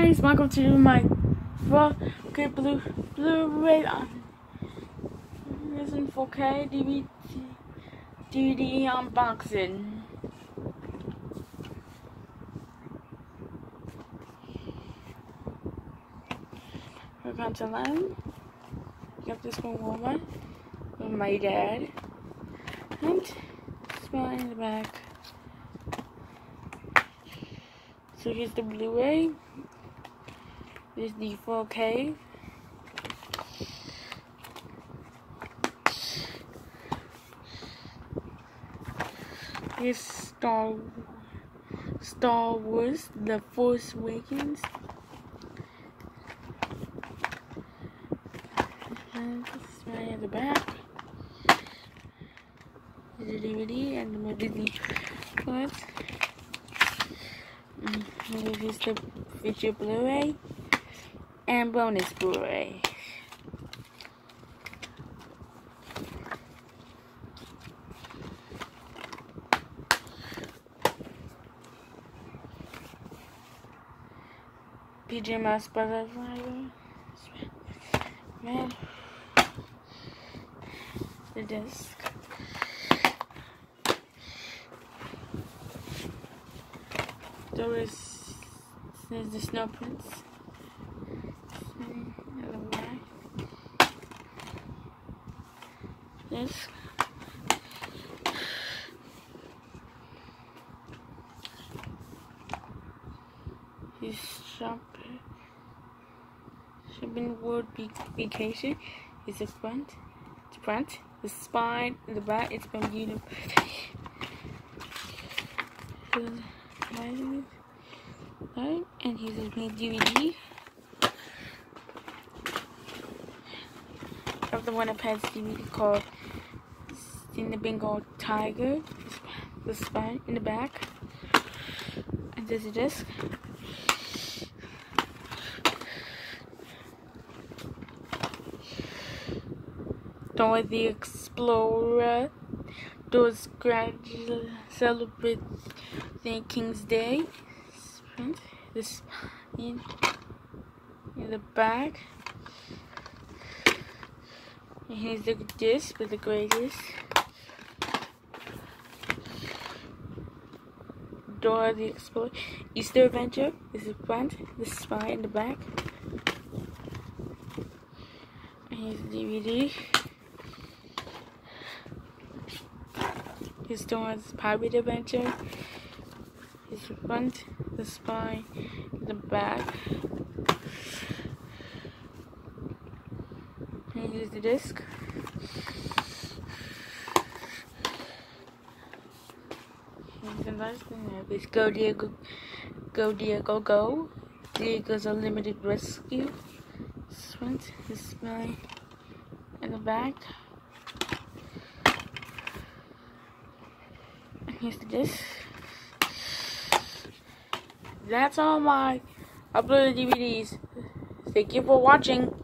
guys, welcome to my well, okay blue Blu-ray this in 4K DVD DVD unboxing. We're going to learn. Got this from Walmart with my dad, and smell in the back. So here's the Blu-ray. Is the 4K. Here's Star Star Wars: The Force Awakens. And this is right at the back. The DVD and the Disney Plus. Mm, this is the feature Blu-ray and bonus Blu-ray. PJ Masks Butterfly. Man. The disc. There is there's the snow prince. This. His shop shopping world vacation is the front, the front, the spine, the back. It's been beautiful. Right, and he's a new DVD of the one of Pat's DVD called in the Bengal Tiger, the spine in the back, and there's a disc. Dora the Explorer does gradually celebrate the King's Day. This in, in the back. And here's the disc with the greatest. Dora the Explorer. Easter Adventure This is front, the spine in the back. And here's the DVD. Here's Dora's Pirate Adventure. Here's the front, the spine, the back. And here's the disc. Here's the last thing. This Go Diego, Go Diego Go. Diego's Unlimited Rescue. This front, the spine, and the back. here's the disc. That's all my uploaded DVDs. Thank you for watching.